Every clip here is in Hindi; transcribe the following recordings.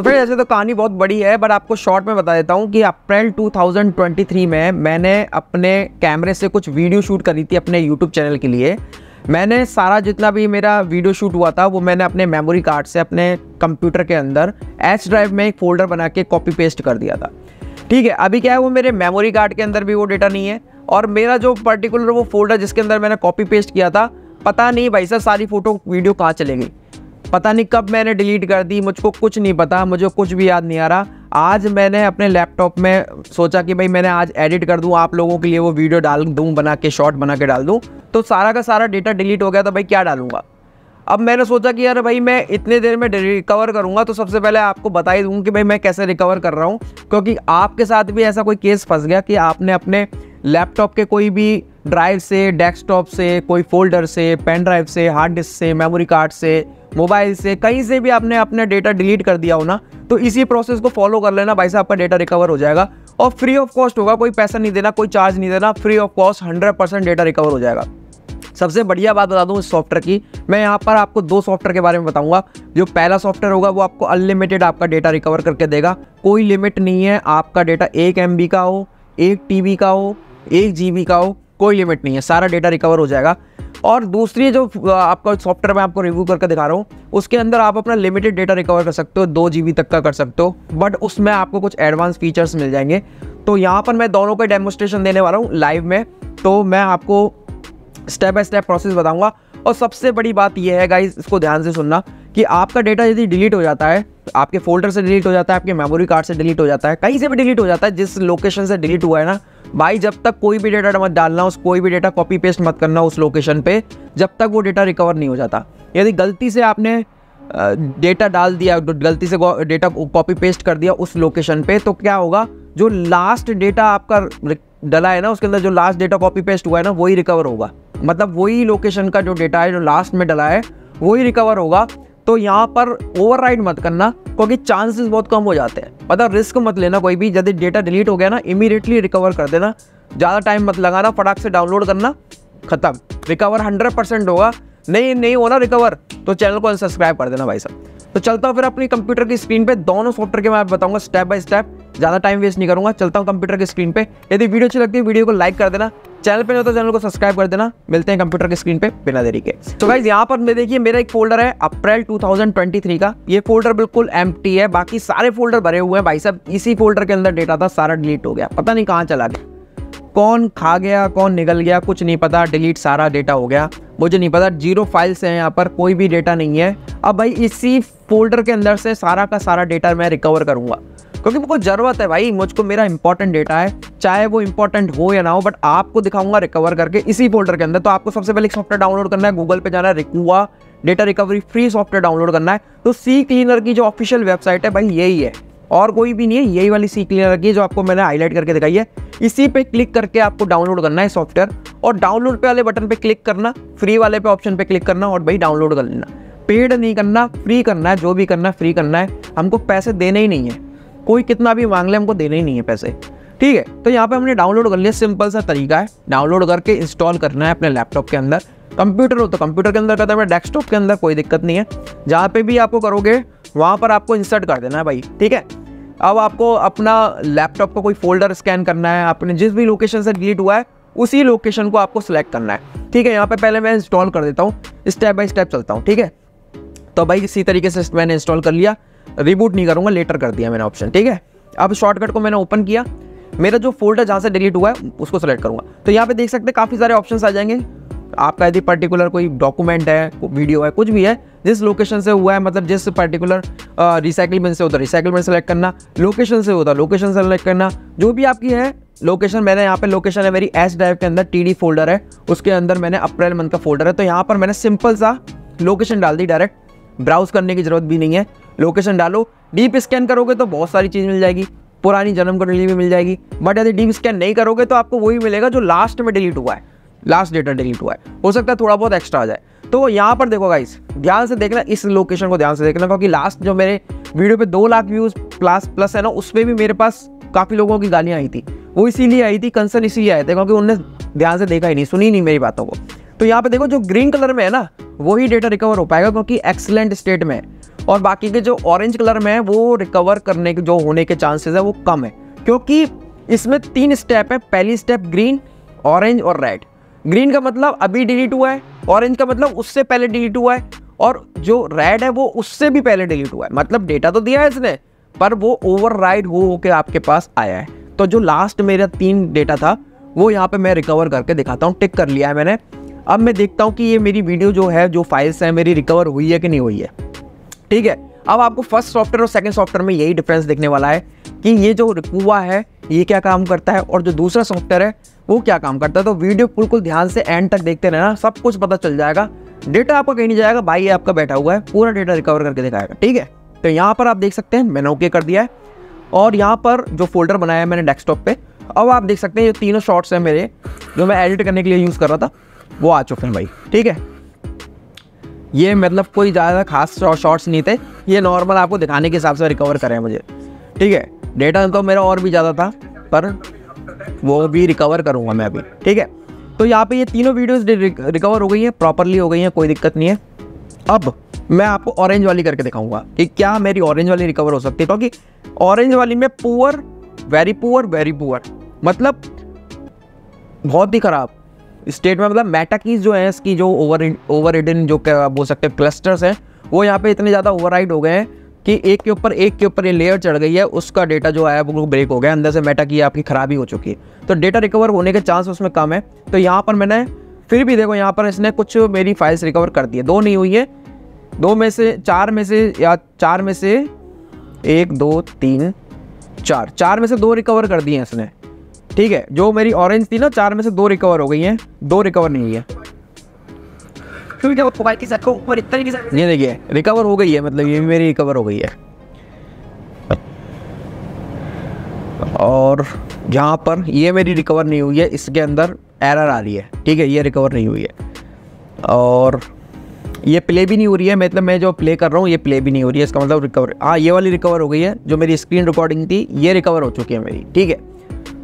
तो फिर ऐसे तो कहानी बहुत बड़ी है बट आपको शॉर्ट में बता देता हूँ कि अप्रैल 2023 में मैंने अपने कैमरे से कुछ वीडियो शूट करी थी अपने यूट्यूब चैनल के लिए। मैंने सारा जितना भी मेरा वीडियो शूट हुआ था, वो मैंने अपने मेमोरी कार्ड से अपने कंप्यूटर के अंदर एच ड्राइव में एक फोल्डर बना के कॉपी पेस्ट कर दिया था। ठीक है, अभी क्या है, वो मेरे मेमोरी कार्ड के अंदर भी वो डेटा नहीं है और मेरा जो पर्टिकुलर वो फोल्डर जिसके अंदर मैंने कॉपी पेस्ट किया था, पता नहीं भाई सर सारी फ़ोटो वीडियो कहाँ चले गई। पता नहीं कब मैंने डिलीट कर दी, मुझको कुछ नहीं पता, मुझे कुछ भी याद नहीं आ रहा। आज मैंने अपने लैपटॉप में सोचा कि भाई मैंने आज एडिट कर दूँ, आप लोगों के लिए वो वीडियो डाल दूँ, बना के शॉर्ट बना के डाल दूँ। तो सारा का सारा डेटा डिलीट हो गया तो भाई क्या डालूँगा? अब मैंने सोचा कि यार भाई मैं इतने देर में रिकवर करूँगा तो सबसे पहले आपको बता ही दूँ कि भाई मैं कैसे रिकवर कर रहा हूँ। क्योंकि आपके साथ भी ऐसा कोई केस फंस गया कि आपने अपने लैपटॉप के कोई भी ड्राइव से, डेस्कटॉप से, कोई फोल्डर से, पेन ड्राइव से, हार्ड डिस्क से, मेमोरी कार्ड से, मोबाइल से, कहीं से भी आपने अपना डेटा डिलीट कर दिया हो ना तो इसी प्रोसेस को फॉलो कर लेना, भाई साहब आपका डेटा रिकवर हो जाएगा और फ्री ऑफ़ कॉस्ट होगा, कोई पैसा नहीं देना, कोई चार्ज नहीं देना, free of cost hundred percent data recover हो जाएगा। सबसे बढ़िया बात बता दूँ इस सॉफ्टवेयर की, मैं यहाँ पर आपको दो सॉफ्टवेयर के बारे में बताऊँगा, जो पहला सॉफ्टवेयर होगा वो आपको अनलिमिटेड आपका डेटा रिकवर करके देगा, कोई लिमिट नहीं है, आपका डेटा एक एम का हो, एक टी का हो, एक जी का हो कोई लिमिट नहीं है, सारा डेटा रिकवर हो जाएगा। और दूसरी जो आपका सॉफ्टवेयर मैं आपको रिव्यू करके दिखा रहा हूँ, उसके अंदर आप अपना लिमिटेड डेटा रिकवर कर सकते हो, दो जीबी तक का कर सकते हो बट उसमें आपको कुछ एडवांस फीचर्स मिल जाएँगे। तो यहाँ पर मैं दोनों का डेमोस्ट्रेशन देने वाला हूँ लाइव में तो मैं आपको स्टेप बाय स्टेप प्रोसेस बताऊँगा। और सबसे बड़ी बात यह है गाइज़ इसको ध्यान से सुनना कि आपका डेटा यदि डिलीट हो जाता है आपके फोल्डर से डिलीट हो जाता है, आपके मेमोरी कार्ड से डिलीट हो जाता है, कहीं से भी डिलीट हो जाता है, जिस लोकेशन से डिलीट हुआ है ना, भाई जब तक कोई भी डेटा मत डालना, उस कोई भी डेटा कॉपी पेस्ट मत करना उस लोकेशन पे, जब तक वो डेटा रिकवर नहीं हो जाता। यदि गलती से आपने डेटा डाल दिया, गलती से डेटा कॉपी पेस्ट कर दिया उस लोकेशन पे तो क्या होगा? जो लास्ट डेटा आपका डला है ना, उसके अंदर जो लास्ट डेटा कॉपी पेस्ट हुआ है ना, वही रिकवर होगा। मतलब वही लोकेशन का जो डेटा है, जो लास्ट में डला है, वही रिकवर होगा। तो यहाँ पर ओवर मत करना, क्योंकि चांसेस बहुत कम हो जाते हैं। मतलब रिस्क मत लेना कोई भी, यदि डेटा डिलीट हो गया ना इमीडिएटली रिकवर कर देना। ज़्यादा टाइम मत लगाना, फटाक से डाउनलोड करना, खत्म। रिकवर हंड्रेड होगा। नहीं नहीं होना रिकवर तो चैनल को अनसब्सक्राइब कर देना भाई साहब। तो चलता हूँ फिर अपनी कंप्यूटर की स्क्रीन पे। दोनों सॉफ्टवेयर के मैं बताऊँगा स्टेप बाय स्टेप ज़्यादा टाइम वेस्ट नहीं करूँगा। चलता हूँ कंप्यूटर की स्क्रीन पे। यदि वीडियो अच्छी लगती है वीडियो को लाइक कर देना। चैनल पे नहीं होता चैनल को सब्सक्राइब कर देना। मिलते हैं कंप्यूटर की स्क्रीन पे बिना देरी के। तो गाइज़ यहाँ पर मैं देखिए, मेरा एक फोल्डर है अप्रैल 2023 का। ये फोल्डर बिल्कुल एम है, बाकी सारे फोल्डर भरे हुए हैं भाई साहब। इसी फोल्डर के अंदर डेटा था, सारा डिलीट हो गया। पता नहीं कहाँ चला गया। कौन खा गया, कौन निकल गया, कुछ नहीं पता। डिलीट सारा डेटा हो गया। मुझे नहीं पता ज़ीरो फाइल्स हैं यहाँ पर, कोई भी डेटा नहीं है। अब भाई इसी फोल्डर के अंदर से सारा का सारा डेटा मैं रिकवर करूँगा। क्योंकि मुझको ज़रूरत है भाई, मुझको मेरा इंपॉर्टेंट डेटा है, चाहे वो इंपॉर्टेंट हो या ना हो बट आपको दिखाऊँगा रिकवर करके इसी फोल्डर के अंदर। तो आपको सबसे पहले सॉफ्टवेयर डाउनलोड करना है गूगल पे जाना है Recuva data recovery free software download करना है। तो सी क्लीनर की जो ऑफिशियल वेबसाइट है भाई, यही है। और कोई भी नहीं है, यही वाली सी क्लीनर की जो आपको मैंने हाईलाइट करके दिखाई है। इसी पे क्लिक करके आपको डाउनलोड करना है सॉफ्टवेयर और डाउनलोड पे वाले बटन पे क्लिक करना फ्री वाले पे ऑप्शन पे क्लिक करना और भाई डाउनलोड कर लेना। पेड नहीं करना फ्री करना है, जो भी करना है फ्री करना है। हमको पैसे देने ही नहीं है। कोई कितना भी मांग ले, हमको देने ही नहीं है पैसे। ठीक है तो यहाँ पे हमने डाउनलोड कर लिया सिंपल सा तरीका है। डाउनलोड करके इंस्टॉल करना है अपने लैपटॉप के अंदर। कंप्यूटर हो तो कंप्यूटर के अंदर करता है डेस्कटॉप के अंदर कोई दिक्कत नहीं है। जहाँ पे भी आपको करोगे, वहाँ पर आपको इंसर्ट कर देना है भाई, ठीक है? अब आपको अपना लैपटॉप का कोई फोल्डर स्कैन करना है, अपने जिस भी लोकेशन से डिलीट हुआ है, उसी लोकेशन को आपको सिलेक्ट करना है। ठीक है, यहाँ पे पहले मैं इंस्टॉल कर देता हूँ स्टेप बाय स्टेप चलता हूँ, ठीक है? तो भाई इसी तरीके से मैंने इंस्टॉल कर लिया। रिबूट नहीं करूँगा लेटर कर दिया मैंने ऑप्शन ठीक है? अब शॉर्टकट को मैंने ओपन किया। मेरा जो फोल्डर जहाँ से डिलीट हुआ है, उसको सेलेक्ट करूँगा। तो यहाँ पे देख सकते हैं काफ़ी सारे ऑप्शन आ जाएँगे। आपका यदि पर्टिकुलर कोई डॉक्यूमेंट है वीडियो है, कुछ भी है, जिस लोकेशन से हुआ है मतलब जिस पर्टिकुलर रिसाइकलमेंट से होता है रिसाइकिल रिसाइकलमेंट सेलेक्ट करना लोकेशन से होता है लोकेशन सेलेक्ट करना, जो भी आपकी है लोकेशन मैंने यहाँ पे लोकेशन है, मेरी एस ड्राइव के अंदर टी फोल्डर है, उसके अंदर मैंने अप्रैल मंथ का फोल्डर है तो यहाँ पर मैंने सिंपल सा लोकेशन डाल दी डायरेक्ट ब्राउज करने की ज़रूरत भी नहीं है। लोकेशन डालो। डीप स्कैन करोगे तो बहुत सारी चीज़ मिल जाएगी। पुरानी जन्म कुंडली भी मिल जाएगी। बट यदि डीप स्कैन नहीं करोगे तो आपको वही मिलेगा जो लास्ट में डिलीट हुआ है। लास्ट डेटा डिलीट हुआ है। हो सकता है थोड़ा बहुत एक्स्ट्रा आ जाए। तो यहाँ पर देखो गाइस ध्यान से देखना, इस लोकेशन को ध्यान से देखना, क्योंकि लास्ट जो मेरे वीडियो पे दो लाख व्यूज़ प्लस प्लस है ना, उसमें भी मेरे पास काफ़ी लोगों की गालियाँ आई थी। वो इसीलिए आई थी कंसर्न इसीलिए आए थे, क्योंकि उनने ध्यान से देखा ही नहीं, सुनी नहीं मेरी बातों को। तो यहाँ पे देखो, जो ग्रीन कलर में है ना, वही डेटा रिकवर हो पाएगा, क्योंकि एक्सलेंट स्टेट में और बाकी के जो ऑरेंज कलर में है, वो रिकवर करने के जो होने के चांसेस है, वो कम है। क्योंकि इसमें तीन स्टेप है। पहली स्टेप ग्रीन ऑरेंज और रेड ग्रीन का मतलब अभी डिलीट हुआ है। ऑरेंज का मतलब उससे पहले डिलीट हुआ है। और जो रेड है, वो उससे भी पहले डिलीट हुआ है। मतलब डेटा तो दिया है इसने, पर वो ओवर राइड हो होके आपके पास आया है। तो जो लास्ट मेरा तीन डेटा था, वो यहाँ पे मैं रिकवर करके दिखाता हूँ। टिक कर लिया है मैंने। अब मैं देखता हूँ कि ये मेरी वीडियो जो है, जो फाइल्स है, मेरी रिकवर हुई है कि नहीं हुई है। ठीक है? अब आपको फ़र्स्ट सॉफ्टवेयर और सेकंड सॉफ्टवेयर में यही डिफरेंस देखने वाला है कि ये जो रिकुआ है, ये क्या काम करता है और जो दूसरा सॉफ्टवेयर है, वो क्या काम करता है? तो वीडियो बिल्कुल ध्यान से एंड तक देखते रहना, सब कुछ पता चल जाएगा। डेटा आपका कहीं नहीं जाएगा, भाई ये आपका बैठा हुआ है, पूरा डेटा रिकवर करके दिखाएगा, ठीक है? तो यहाँ पर आप देख सकते हैं, मैंने ओके कर दिया है। और यहाँ पर जो फोल्डर बनाया है मैंने डेस्कटॉप पे, अब आप देख सकते हैं, ये तीनों शॉर्ट्स हैं मेरे, जो मैं एडिट करने के लिए यूज़ कर रहा था, वो आ चुके हैं भाई, ठीक है? ये मतलब कोई ज़्यादा खास शॉर्ट्स नहीं थे। ये नॉर्मल आपको दिखाने के हिसाब से रिकवर करें मुझे। ठीक है? डेटा तो मेरा और भी ज़्यादा था, पर वो भी रिकवर करूँगा मैं अभी। ठीक है? तो यहाँ पे ये तीनों वीडियोस रिकवर हो गई हैं प्रॉपरली हो गई हैं, कोई दिक्कत नहीं है। अब मैं आपको ऑरेंज वाली करके दिखाऊँगा कि क्या मेरी ऑरेंज वाली रिकवर हो सकती है, क्योंकि ऑरेंज वाली में poor very poor very poor मतलब बहुत ही ख़राब। स्टेट में मतलब मेटा कीज जो है, इसकी जो ओवर ओवर हिडन जो बोल सकते हैं क्लस्टर्स हैं, वो यहाँ पे इतने ज़्यादा ओवर हो गए हैं कि एक के ऊपर, एक के ऊपर ये लेयर चढ़ गई है, उसका डेटा जो आया, वो ब्रेक हो गया, अंदर से मेटा की आपकी खराबी हो चुकी है। तो डेटा रिकवर होने के चांस उसमें कम है। तो यहाँ पर मैंने, फिर भी देखो यहाँ पर इसने कुछ मेरी फाइल्स रिकवर कर दी है। दो नहीं हुई है। दो में से, चार में से, या चार में से एक, दो, तीन, चार। चार में से दो रिकवर कर दिए हैं इसने। ठीक है जो मेरी ऑरेंज थी ना चार में से दो रिकवर हो गई हैं। दो रिकवर नहीं हुई है। ये देखिए रिकवर हो गई है मतलब ये मेरी रिकवर हो गई है। और यहाँ पर ये मेरी रिकवर नहीं हुई है इसके अंदर एरर आ रही है। ठीक है ये रिकवर नहीं हुई है। और ये प्ले भी नहीं हो रही है मतलब मैं जो प्ले कर रहा हूँ ये प्ले भी नहीं हो रही है इसका मतलब रिकवर हाँ ये वाली रिकवर हो गई है जो मेरी स्क्रीन रिकॉर्डिंग थी ये रिकवर हो चुकी है मेरी। ठीक है।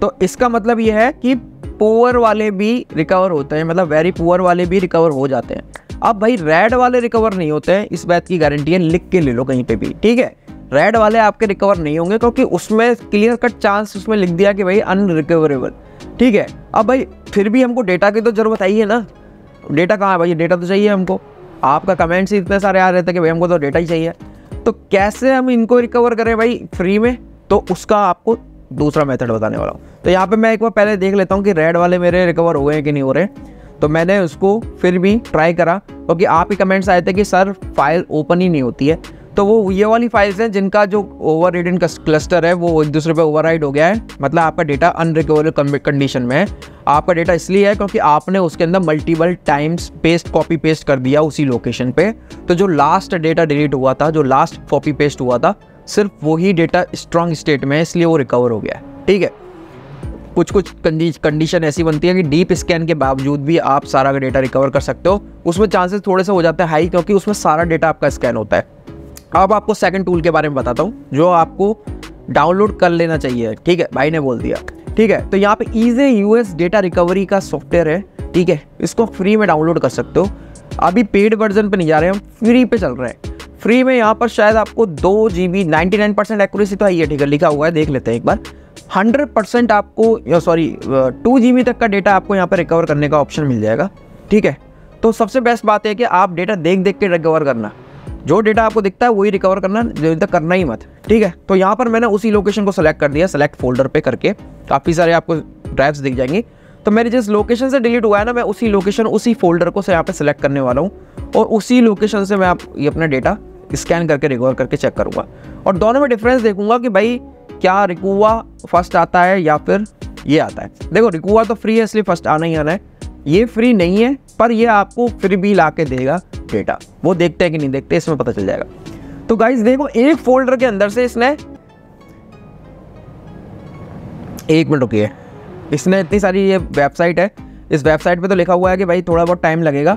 तो इसका मतलब ये है कि पुअर वाले भी रिकवर होते हैं मतलब वेरी पुअर वाले भी रिकवर हो जाते हैं। अब भाई रेड वाले रिकवर नहीं होते हैं, इस बात की गारंटी है, लिख के ले लो कहीं पे भी, ठीक है? रेड वाले आपके रिकवर नहीं होंगे क्योंकि उसमें क्लियर कट चांस उसमें लिख दिया कि भाई अनरिकवरेबल ठीक है? अब भाई, फिर भी हमको डेटा की तो ज़रूरत आई है ना। डेटा कहाँ है भाई? डेटा तो चाहिए हमको। आपका कमेंट्स इतने सारे आ रहे थे कि भाई हमको तो डेटा ही चाहिए। तो कैसे हम इनको रिकवर करें भाई फ्री में? तो उसका आपको दूसरा मेथड बताने वाला हूँ। तो यहाँ पे मैं एक बार पहले देख लेता हूँ कि रेड वाले मेरे रिकवर हो गए हैं कि नहीं हो रहे। तो मैंने उसको फिर भी ट्राई करा, क्योंकि तो आप ही कमेंट्स आए थे कि सर फ़ाइल ओपन ही नहीं होती है। तो वो ये वाली फाइल्स हैं जिनका जो ओवर रीडिंग क्लस्टर है, वो एक दूसरे पे ओवर हो गया है। मतलब आपका डेटा अनरिकवरेबल कंडीशन में है। आपका डेटा इसलिए है क्योंकि आपने उसके अंदर multiple times paste copy paste कर दिया उसी लोकेशन पे। तो जो लास्ट डेटा डिलीट हुआ था, जो लास्ट कॉपी पेस्ट हुआ था, सिर्फ़ वही डेटा स्ट्रॉन्ग स्टेट में है, इसलिए वो रिकवर हो गया है। ठीक है? कुछ कुछ कंडीशन ऐसी बनती है कि डीप स्कैन के बावजूद भी आप सारा डेटा रिकवर कर सकते हो। उसमें चांसेस थोड़े से हो जाते हैं हाई क्योंकि उसमें सारा डेटा आपका स्कैन होता है। अब आपको सेकंड टूल के बारे में बताता हूँ, जो आपको डाउनलोड कर लेना चाहिए। ठीक है, भाई ने बोल दिया। ठीक है तो यहाँ पे ईजी यूएस डेटा रिकवरी का सॉफ्टवेयर है। ठीक है, इसको फ्री में डाउनलोड कर सकते हो। अभी पेड वर्जन पे नहीं जा रहे हम फ्री पे चल रहे हैं। फ्री में यहाँ पर शायद आपको दो G B ninety nine percent accuracy तो आई है, ठीक है, लिखा हुआ है, देख लेते हैं एक बार। हंड्रेड परसेंट आपको सॉरी टू जी तक का डेटा आपको यहाँ पर रिकवर करने का ऑप्शन मिल जाएगा, ठीक है? तो सबसे बेस्ट बात है कि आप डेटा देख देख के रिकवर करना। जो डेटा आपको दिखता है, वही रिकवर करना तक करना ही मत, ठीक है? तो यहाँ पर मैंने उसी लोकेशन को सेलेक्ट कर दिया सेलेक्ट फोल्डर पे करके। काफ़ी सारे आपको ड्राइव्स दिख जाएँगे। तो मेरी जिस लोकेशन से डिलीट हुआ है ना, मैं उसी लोकेशन उसी फोल्डर को से यहाँ पे सेलेक्ट करने वाला हूँ। और उसी लोकेशन से मैं आप ये अपना डेटा स्कैन करके रिकवर करके चेक करूँगा। और दोनों में डिफरेंस देखूँगा कि भाई क्या रिकुआ फ़र्स्ट आता है या फिर ये आता है? देखो, रिकुआ तो फ्री है, इसलिए फ़र्स्ट आना ही आना है। ये फ्री नहीं है, पर ये आपको फिर भी ला के देगा डेटा वो देखते हैं कि नहीं देखते, इसमें पता चल जाएगा। तो गाइज़ देखो, एक फोल्डर के अंदर से इसने एक मिनट रुकिए। इसने इतनी सारी ये वेबसाइट है। इस वेबसाइट पे तो लिखा हुआ है कि भाई थोड़ा बहुत टाइम लगेगा।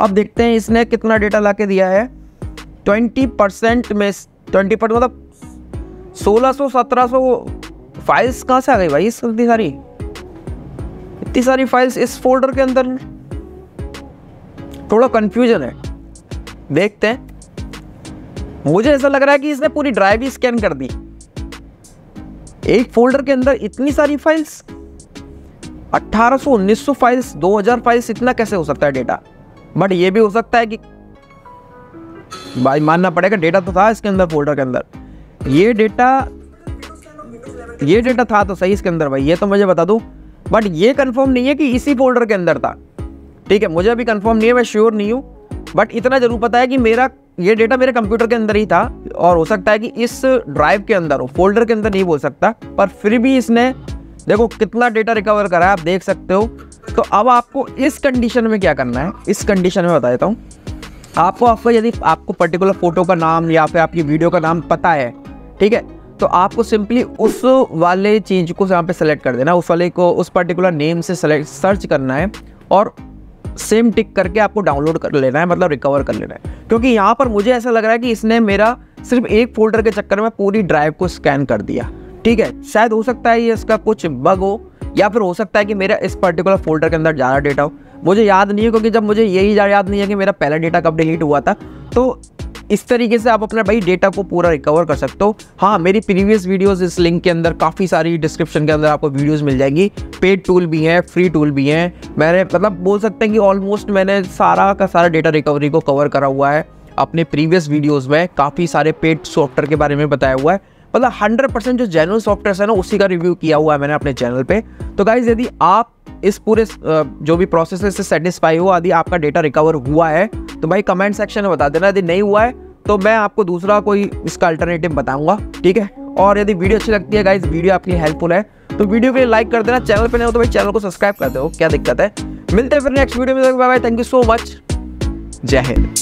अब देखते हैं इसने कितना डेटा ला के दिया है। ट्वेंटी परसेंट में ट्वेंटी परसेंट मतलब सोलह सौ, सत्रह सौ फाइल्स कहाँ से आ गई भाई इतनी सारी? इतनी सारी फाइल्स इस फोल्डर के अंदर? थोड़ा कंफ्यूजन है। देखते हैं। मुझे ऐसा लग रहा है कि इसने पूरी ड्राइव ही स्कैन कर दी। एक फोल्डर के अंदर इतनी सारी फाइल्स 1800 1900 फाइल्स 2000 फाइल्स इतना कैसे हो सकता है डेटा बट ये भी हो सकता है कि भाई मानना पड़ेगा डेटा तो था इसके अंदर फोल्डर के अंदर। ये डेटा ये डेटा था तो सही इसके अंदर भाई, ये तो मुझे बता दो। बट ये कंफर्म नहीं है कि इसी फोल्डर के अंदर था। ठीक है, मुझे अभी कंफर्म नहीं है, मैं श्योर नहीं हूँ। बट इतना ज़रूर पता है कि मेरा, ये डेटा मेरे कंप्यूटर के अंदर ही था। और हो सकता है कि इस ड्राइव के अंदर हो फोल्डर के अंदर नहीं बोल सकता। पर फिर भी इसने, देखो कितना डेटा रिकवर करा है, आप देख सकते हो। तो अब आपको इस कंडीशन में क्या करना है? इस कंडीशन में बता देता हूँ। आपको आपको यदि आपको पर्टिकुलर फ़ोटो का नाम या फिर आपकी वीडियो का नाम पता है ठीक है? तो आपको सिंपली उस वाले चीज़ को यहाँ पे सेलेक्ट कर देना उस वाले को, उस पर्टिकुलर नेम से सेलेक्ट सर्च करना है और सेम टिक करके आपको डाउनलोड कर लेना है मतलब रिकवर कर लेना है। क्योंकि यहाँ पर मुझे ऐसा लग रहा है कि इसने मेरा सिर्फ़ एक फोल्डर के चक्कर में पूरी ड्राइव को स्कैन कर दिया। ठीक है? शायद हो सकता है ये इसका कुछ बग हो, या फिर हो सकता है कि मेरा इस पर्टिकुलर फोल्डर के अंदर ज़्यादा डेटा हो। मुझे याद नहीं है, क्योंकि जब मुझे यही याद नहीं है कि मेरा पहला डेटा कब डिलीट हुआ था तो इस तरीके से आप अपना भाई डेटा को पूरा रिकवर कर सकते हो। हाँ मेरी प्रीवियस वीडियोस इस लिंक के अंदर काफ़ी सारी डिस्क्रिप्शन के अंदर आपको वीडियोस मिल जाएँगी। पेड टूल भी हैं फ्री टूल भी हैं। मैंने मतलब बोल सकते हैं कि ऑलमोस्ट मैंने सारा का सारा डेटा रिकवरी को कवर करा हुआ है अपने प्रीवियस वीडियोज़ में। काफ़ी सारे पेड सॉफ्टवेयर के बारे में बताया हुआ है। मतलब हंड्रेड परसेंट जो जेनुअन सॉफ्टवेयर है ना, उसी का रिव्यू किया हुआ है मैंने अपने चैनल पे। तो गाइज़ यदि आप इस पूरे जो भी प्रोसेस से सेटिस्फाई हो यदि आपका डेटा रिकवर हुआ है तो भाई कमेंट सेक्शन में बता देना, यदि नहीं हुआ है तो मैं आपको दूसरा कोई इसका अल्टरनेटिव बताऊँगा, ठीक है? और यदि वीडियो अच्छी लगती है गाइज़ वीडियो आपकी हेल्पफुल है तो वीडियो के लिए लाइक कर देना चैनल पर नहीं हो तो भाई चैनल को सब्सक्राइब कर दो, क्या दिक्कत है? मिलते हैं फिर नेक्स्ट वीडियो में bye bye thank you so much Jai Hind.